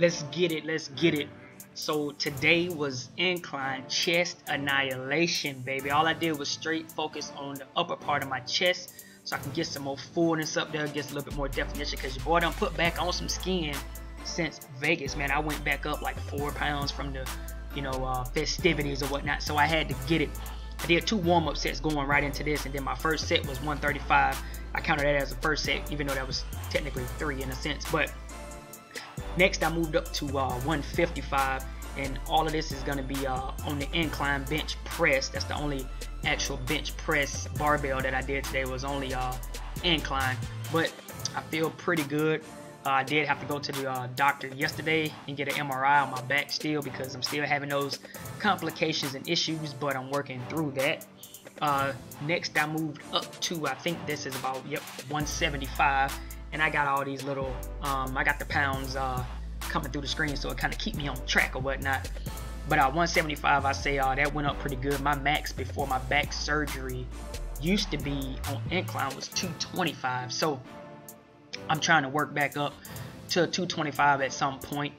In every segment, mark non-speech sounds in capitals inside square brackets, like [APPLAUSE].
Let's get it. Let's get it. So today was incline chest annihilation, baby. All I did was straight focus on the upper part of my chest so I can get some more fullness up there, get a little bit more definition because your boy done put back on some skin since Vegas, man. I went back up like four pounds from the, you know, uh, festivities or whatnot, so I had to get it. I did two warm-up sets going right into this, and then my first set was 135. I counted that as a first set, even though that was technically three in a sense, but Next, I moved up to uh, 155, and all of this is going to be uh, on the incline bench press. That's the only actual bench press barbell that I did today was only uh, incline, but I feel pretty good. Uh, I did have to go to the uh, doctor yesterday and get an MRI on my back still because I'm still having those complications and issues, but I'm working through that. Uh, next, I moved up to, I think this is about, yep, 175 and I got all these little, um, I got the pounds uh, coming through the screen, so it kind of keep me on track or whatnot. But uh, 175, I say uh, that went up pretty good. My max before my back surgery used to be on incline was 225, so I'm trying to work back up to 225 at some point.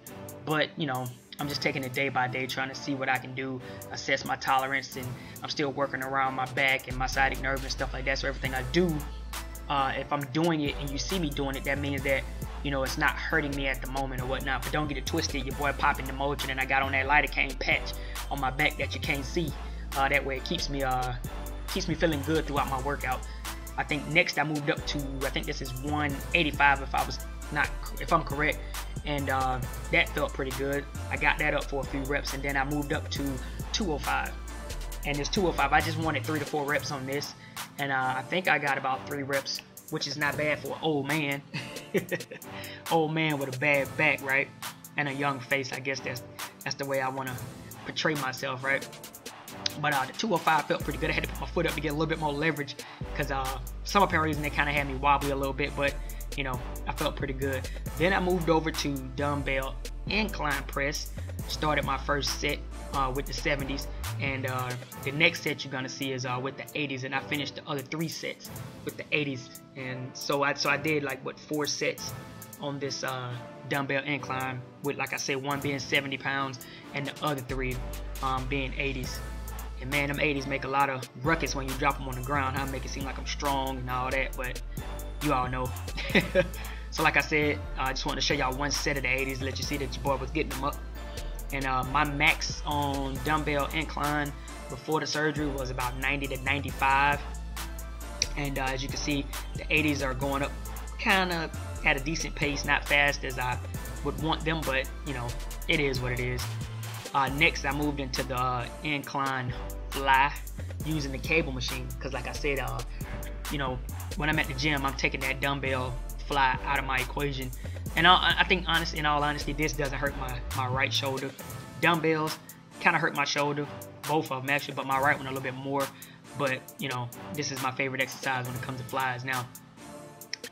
But you know, I'm just taking it day by day, trying to see what I can do, assess my tolerance, and I'm still working around my back and my sciatic nerve and stuff like that. So everything I do uh, if I'm doing it and you see me doing it, that means that you know it's not hurting me at the moment or whatnot. But don't get it twisted. Your boy popping the motion, and I got on that lidocaine patch on my back that you can't see. Uh, that way it keeps me uh keeps me feeling good throughout my workout. I think next I moved up to I think this is 185 if I was not if I'm correct, and uh, that felt pretty good. I got that up for a few reps, and then I moved up to 205 and it's 205. I just wanted three to four reps on this, and uh, I think I got about three reps, which is not bad for an old man. [LAUGHS] old man with a bad back, right? And a young face. I guess that's that's the way I want to portray myself, right? But uh, the 205 felt pretty good. I had to put my foot up to get a little bit more leverage because uh, some apparent reason they kind of had me wobbly a little bit, but you know, I felt pretty good. Then I moved over to dumbbell incline press. Started my first set uh, with the 70s, and uh, the next set you're gonna see is uh, with the 80s, and I finished the other three sets with the 80s, and so I so I did like what four sets on this uh, dumbbell incline with like I said one being 70 pounds and the other three um, being 80s. And man, them 80s make a lot of ruckus when you drop them on the ground. How make it seem like I'm strong and all that, but you all know. [LAUGHS] so like I said, I just wanted to show y'all one set of the 80s, let you see that your boy was getting them up. And uh, my max on dumbbell incline before the surgery was about 90 to 95. And uh, as you can see, the 80s are going up kind of at a decent pace, not fast as I would want them, but you know, it is what it is. Uh, next, I moved into the uh, incline fly using the cable machine because, like I said, uh, you know, when I'm at the gym, I'm taking that dumbbell fly out of my equation. And I, I think, honestly, in all honesty, this doesn't hurt my, my right shoulder. Dumbbells kind of hurt my shoulder, both of them actually, but my right one a little bit more. But, you know, this is my favorite exercise when it comes to flies. Now,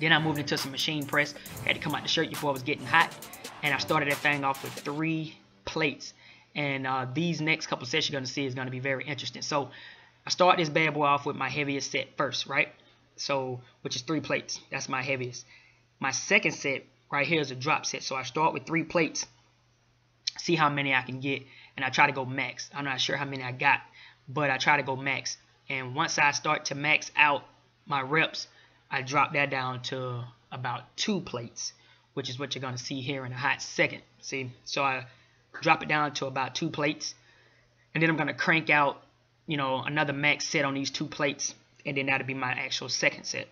then I moved into some machine press. Had to come out the shirt before it was getting hot. And I started that thing off with three plates. And uh, these next couple sets you're going to see is going to be very interesting. So I start this bad boy off with my heaviest set first, right? So, which is three plates. That's my heaviest. My second set right here is a drop set. So I start with three plates, see how many I can get, and I try to go max. I'm not sure how many I got, but I try to go max. And once I start to max out my reps, I drop that down to about two plates, which is what you're going to see here in a hot second. See, so I drop it down to about two plates, and then I'm going to crank out, you know, another max set on these two plates, and then that'll be my actual second set.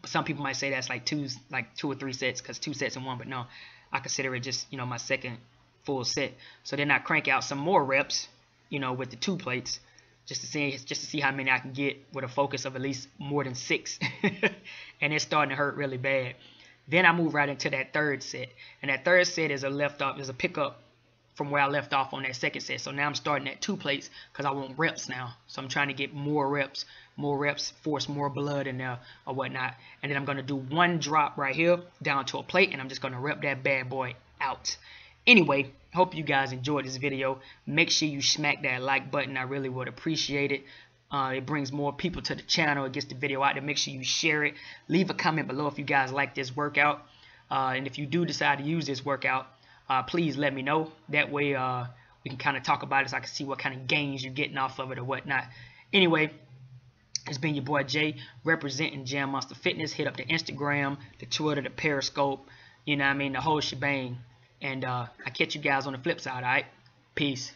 But some people might say that's like two, like two or three sets, because two sets in one, but no, I consider it just, you know, my second full set. So then I crank out some more reps, you know, with the two plates, just to see just to see how many I can get with a focus of at least more than six, [LAUGHS] and it's starting to hurt really bad. Then I move right into that third set, and that third set is a left off, is a pickup from where I left off on that second set. So now I'm starting at two plates because I want reps now. So I'm trying to get more reps, more reps, force more blood in there or whatnot. And then I'm going to do one drop right here down to a plate, and I'm just going to rep that bad boy out. Anyway, hope you guys enjoyed this video. Make sure you smack that like button. I really would appreciate it. Uh, it brings more people to the channel. It gets the video out there. Make sure you share it. Leave a comment below if you guys like this workout. Uh, and if you do decide to use this workout, uh, please let me know. That way uh, we can kind of talk about it so I can see what kind of gains you're getting off of it or whatnot. Anyway, it's been your boy Jay representing GymMonsta Fitness. Hit up the Instagram, the Twitter, the Periscope, you know what I mean, the whole shebang. And uh, I catch you guys on the flip side, alright? Peace.